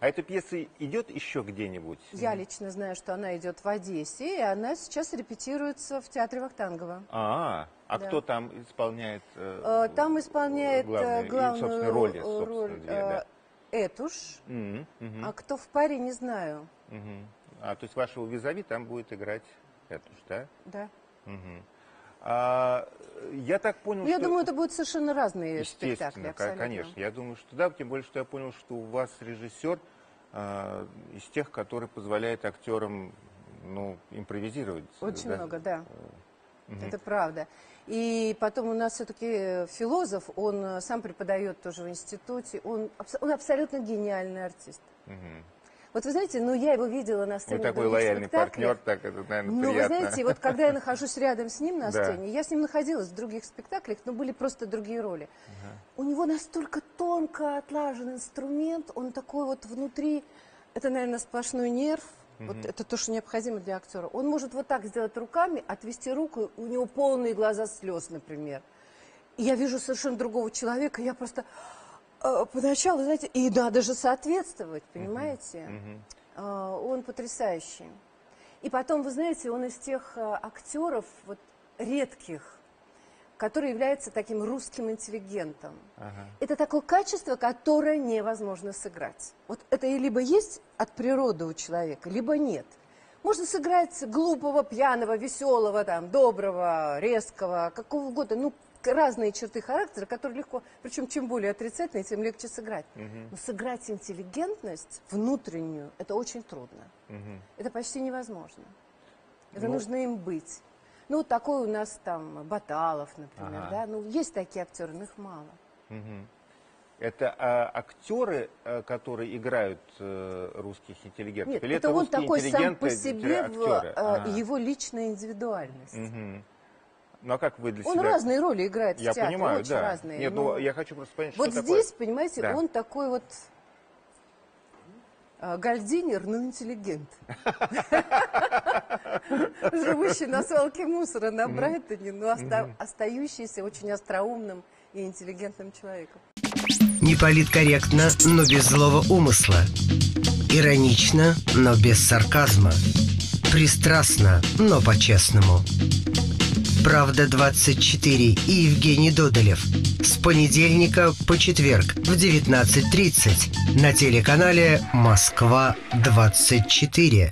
А эта пьеса идет еще где-нибудь? Я лично знаю, что она идет в Одессе, и она сейчас репетируется в театре Вахтангова. А, а Да. кто там исполняет? э, Э, Там исполняет э, главные- и, главную собственно, роли, э, роль две, э, да. Этуш, Мгм, мгм, а кто в паре, не знаю. мгм. А, то есть вашего визави там будет играть Этуш, да? Да. Мгм. А, я так понял, Ну, Я что... думаю, это будут совершенно разные Естественно, спектакли. абсолютно. конечно. Я думаю, что да, тем более, что я понял, что у вас режиссер а, из тех, который позволяет актерам ну, импровизировать. Очень да? много, да. Мгм. Это правда. И потом у нас все-таки философ, он э, сам преподает тоже в институте, он, он абсолютно гениальный артист. Мгм. Вот вы знаете, ну я его видела на Вы сцене такой других лояльный партнер, так это, наверное, Ну, вы знаете, вот когда я нахожусь рядом с ним на Да. сцене, я с ним находилась в других спектаклях, но были просто другие роли. У него настолько тонко отлажен инструмент, он такой вот внутри, это, наверное, сплошной нерв, вот это то, что необходимо для актера. Он может вот так сделать руками, отвести руку, у него полные глаза слез, например. И я вижу совершенно другого человека, я просто поначалу, знаете, и надо же соответствовать, понимаете? Мгм. А, Он потрясающий. И потом, вы знаете, он из тех а, актеров вот, редких, который является таким русским интеллигентом. Ага. Это такое качество, которое невозможно сыграть. Вот это либо есть от природы у человека, либо нет. Можно сыграть глупого, пьяного, веселого, там, доброго, резкого, какого угодно. Ну, разные черты характера, которые легко, причем чем более отрицательные, тем легче сыграть. Но сыграть интеллигентность внутреннюю, это очень трудно. Мгм. Это почти невозможно. Это Ну- нужно им быть. Ну, такой у нас там Баталов, например, Ага. да. Ну, есть такие актеры, но их мало. Мгм. Это а, актеры, а, которые играют э, русских интеллигентов? Нет, Или это он русские такой сам по себе, в, э, Ага. его личная индивидуальность. Мгм. Ну а как вы для Он себя... разные роли играет Я в театре, понимаю, очень да. разные. Нет, Ну, ну я хочу просто понять, вот что такое... здесь, понимаете, Да. он такой вот э, гальдинер, но интеллигент. Живущий на свалке мусора на Брайтоне, но оста- остающийся очень остроумным и интеллигентным человеком. Не политкорректно, но без злого умысла. Иронично, но без сарказма. Пристрастно, но по-честному. Правда 24 и Евгений Додолев. С понедельника по четверг в 19.30 на телеканале Москва 24.